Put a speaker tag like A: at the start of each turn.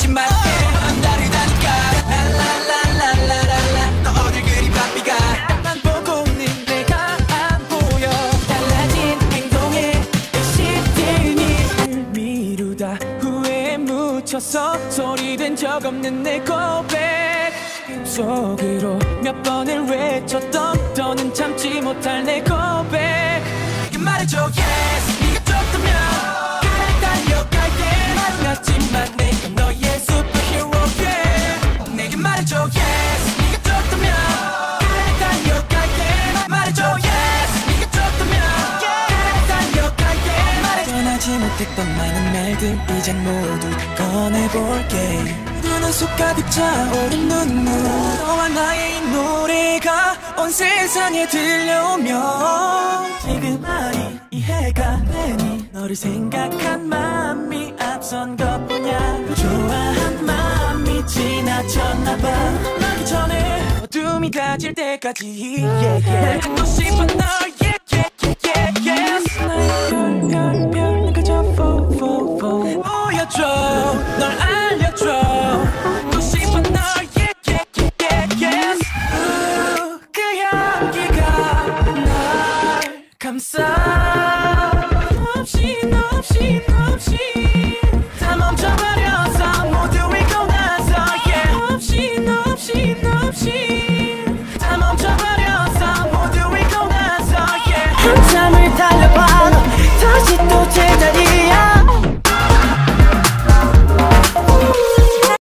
A: 울지 말에. 소리된 적 없는 내 고백. 속으로 몇 번을 외쳤던 더는 참지 못할 내 고백. 그 말해줘 yeah. 못했던 많은 말들 이젠 모두 꺼내볼게. 눈은 속 가득 차오른 눈물. 너와 나의 이 노래가 온 세상에 들려오면 지금 아니 이해가 되니 너를 생각한 마음이 앞선 것뿐이야. 그 좋아한 마음이 지나쳤나봐. 나기 전에 어둠이 가질 때까지. 싶은 널 널 알려줘.